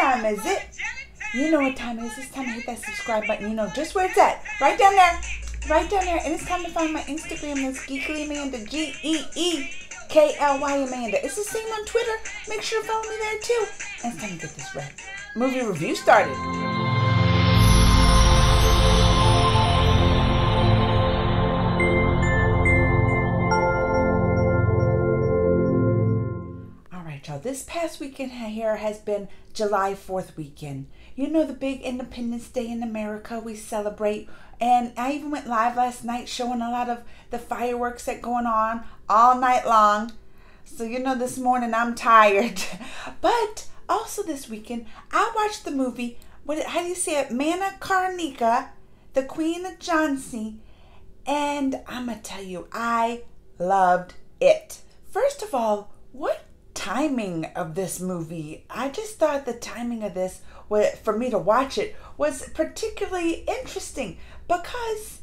time is it? You know what time it is. It's time to hit that subscribe button. You know just where it's at. Right down there. Right down there. And it's time to find my Instagram. That's Geekly Amanda. G E E K L Y Amanda. It's the same on Twitter. Make sure to follow me there too. And it's time to get this red movie review started. This past weekend here has been July 4th weekend. You know the big Independence Day in America we celebrate. And I even went live last night showing a lot of the fireworks that going on all night long. So you know this morning I'm tired. but also this weekend I watched the movie, what how do you say it? Manikarnika, the Queen of Jhansi. And I'm gonna tell you, I loved it. First of all, what timing of this movie. I just thought the timing of this for me to watch it was particularly interesting because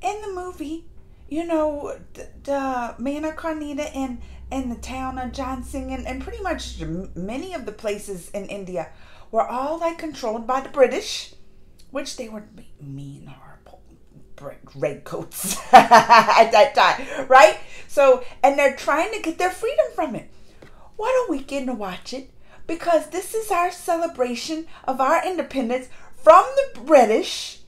in the movie, you know, the, the Manikarnika and and the town of Jhansi and, and pretty much many of the places in India were all like controlled by the British, which they were mean horrible red coats at that time, right? So, and they're trying to get their freedom from it what a weekend to watch it because this is our celebration of our independence from the British.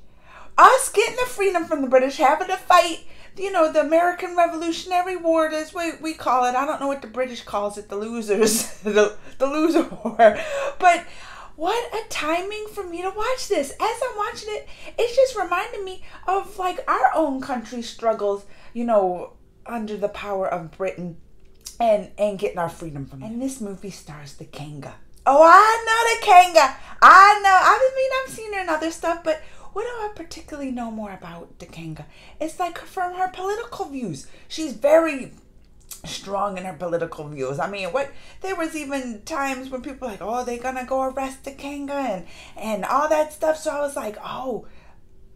Us getting the freedom from the British, having to fight, you know, the American Revolutionary War, as we, we call it. I don't know what the British calls it, the losers, the, the loser war. But what a timing for me to watch this. As I'm watching it, it's just reminding me of like our own country struggles, you know, under the power of Britain and and getting our freedom from it. And this movie stars the Kanga. Oh, I know the Kanga. I know. I mean, I've seen her in other stuff, but what do I particularly know more about the Kanga? It's like from her political views. She's very strong in her political views. I mean, what there was even times when people were like, "Oh, they're gonna go arrest the Kanga and and all that stuff." So I was like, "Oh."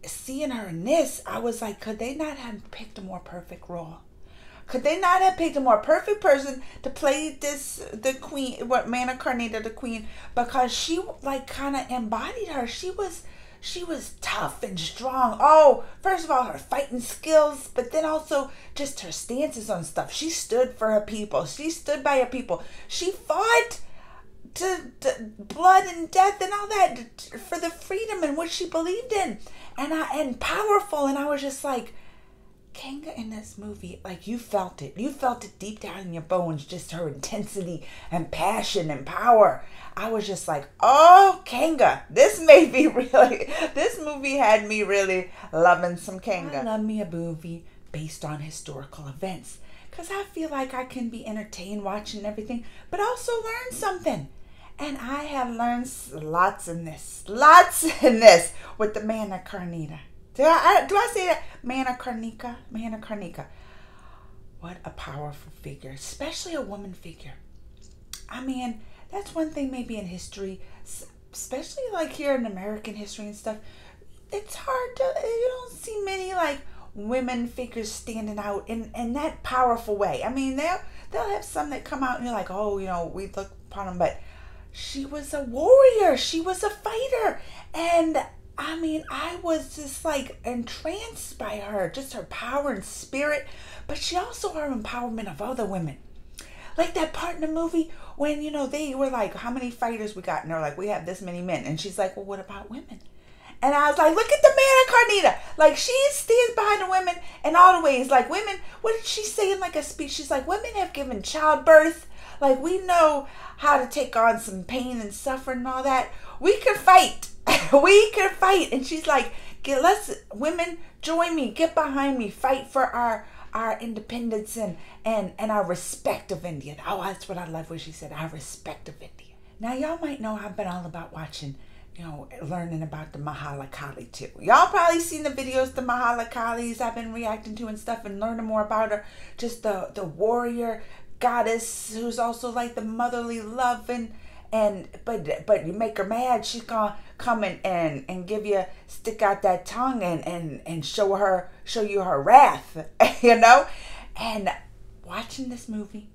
Seeing her in this, I was like, could they not have picked a more perfect role? Could they not have picked a more perfect person to play this the queen what Manikarnika the queen because she like kind of embodied her. She was she was tough and strong. Oh, first of all, her fighting skills, but then also just her stances on stuff. She stood for her people. She stood by her people. She fought to, to blood and death and all that for the freedom and what she believed in, and I and powerful. And I was just like Kanga in this movie, like you felt it. You felt it deep down in your bones, just her intensity and passion and power. I was just like, oh, Kanga. This made me really, this movie had me really loving some Kanga. I love me a movie based on historical events because I feel like I can be entertained watching everything, but also learn something. And I have learned lots in this, lots in this with the Manikarnika. Do I, do I say that? Manikarnika? Manna Karnika. What a powerful figure, especially a woman figure. I mean, that's one thing maybe in history, especially like here in American history and stuff. It's hard to, you don't see many like women figures standing out in, in that powerful way. I mean, they'll, they'll have some that come out and you're like, oh, you know, we look upon them, but she was a warrior. She was a fighter. And I mean, I was just like entranced by her, just her power and spirit, but she also her empowerment of other women. Like that part in the movie when, you know, they were like, How many fighters we got? And they're like, We have this many men. And she's like, Well, what about women? And I was like, Look at the Manikarnika. Like she stands behind the women in all the ways. Like women, what did she say in like a speech? She's like, Women have given childbirth. Like we know how to take on some pain and suffering and all that. We can fight we can fight. And she's like, get let's women join me, get behind me, fight for our our independence and and and our respect of India. Oh, that's what I love when she said our respect of India. Now y'all might know I've been all about watching, you know, learning about the Mahalakali too. Y'all probably seen the videos the Mahala Kalis I've been reacting to and stuff and learning more about her. Just the the warrior goddess who's also like the motherly love and and but but you make her mad, she's gonna come in and and give you stick out that tongue and and and show her show you her wrath, you know. And watching this movie,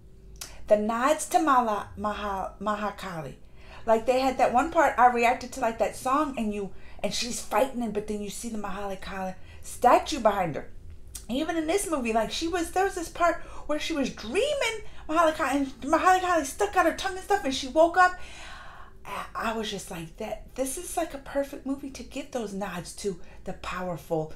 the nods to Mala Maha Mahakali, like they had that one part I reacted to like that song and you and she's fighting and but then you see the Culkin statue behind her. Even in this movie, like she was there was this part where she was dreaming Culkin and Culkin stuck out her tongue and stuff and she woke up. I was just like that. This is like a perfect movie to get those nods to the powerful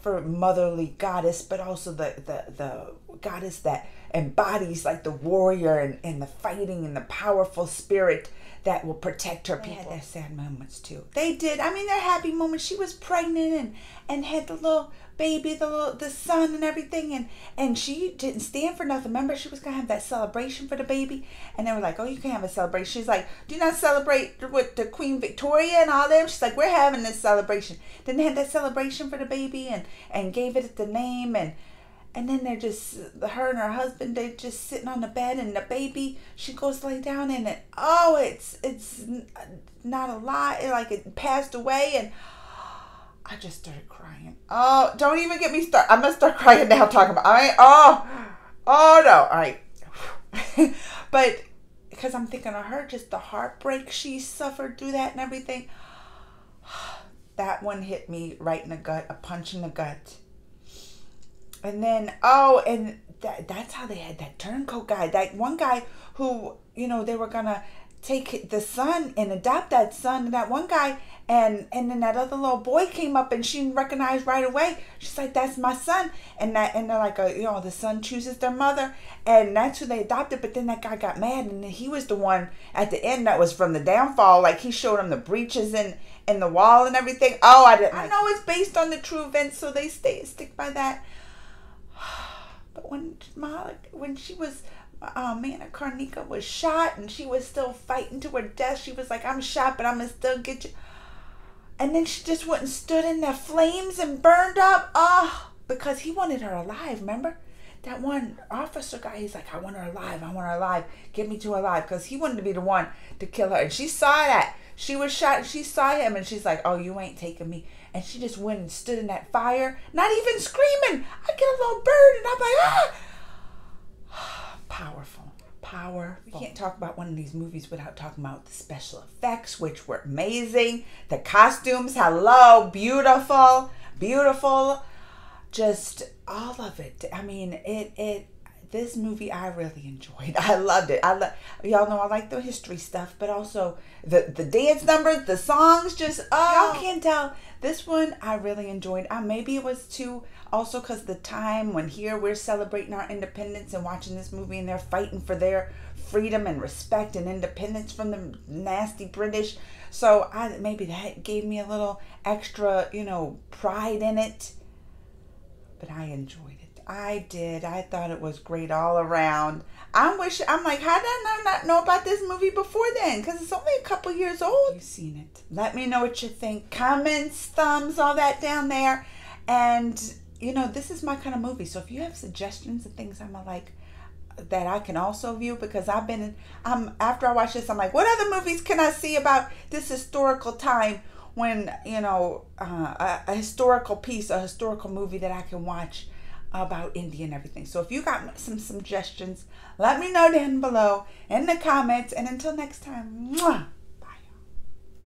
for motherly goddess, but also the, the, the goddess that embodies like the warrior and, and the fighting and the powerful spirit that will protect her people. They had their sad moments too. They did. I mean, their happy moments. She was pregnant and and had the little baby, the little the son and everything, and and she didn't stand for nothing. Remember, she was gonna have that celebration for the baby, and they were like, "Oh, you can't have a celebration." She's like, "Do not celebrate with the Queen Victoria and all them?" She's like, "We're having this celebration." Then they had that celebration for the baby and and gave it the name and and then they're just her and her husband they're just sitting on the bed and the baby she goes lay down in it. Oh it's it's not a lot. Like it passed away and i just started crying. Oh don't even get me started i'm gonna start crying now talking about i oh oh no. All right. But because i'm thinking of her just the heartbreak she suffered through that and everything. That one hit me right in the gut a punch in the gut and then oh, and that, that's how they had that turncoat guy. That one guy who you know they were gonna take the son and adopt that son. And that one guy and and then that other little boy came up and she recognized right away. She's like, "That's my son." And that and they're like, uh, you know, the son chooses their mother, and that's who they adopted. But then that guy got mad, and he was the one at the end that was from the downfall. Like he showed him the breaches and and the wall and everything. Oh, I didn't. I know it's based on the true events, so they stay stick by that. But when Molly, when she was, uh, Manikarnika was shot and she was still fighting to her death, she was like, I'm shot, but I'm going to still get you. And then she just went and stood in the flames and burned up. Oh, because he wanted her alive, remember? That one officer guy, he's like, I want her alive. I want her alive. Get me to her alive. Because he wanted to be the one to kill her. And she saw that. She was shot. She saw him and she's like, Oh, you ain't taking me and she just went and stood in that fire, not even screaming. I get a little bird and I'm like, ah! Powerful. Power. We can't talk about one of these movies without talking about the special effects, which were amazing. The costumes, hello, beautiful, beautiful. Just all of it. I mean, it it this movie I really enjoyed. I loved it. I love y'all know I like the history stuff, but also the the dance numbers, the songs. Just oh, y'all can't tell. This one I really enjoyed. I maybe it was too also because the time when here we're celebrating our independence and watching this movie and they're fighting for their freedom and respect and independence from the nasty British. So I maybe that gave me a little extra, you know, pride in it. But I enjoyed it. I did. I thought it was great all around. I'm wish I'm like, how did I not know about this movie before then? Because it's only a couple years old. You've seen it. Let me know what you think. Comments, thumbs, all that down there. And you know, this is my kind of movie. So if you have suggestions and things I'm like that I can also view because I've been um after I watch this, I'm like, what other movies can I see about this historical time when you know uh, a, a historical piece, a historical movie that I can watch about India and everything. So if you got some suggestions, let me know down below in the comments. And until next time, mwah.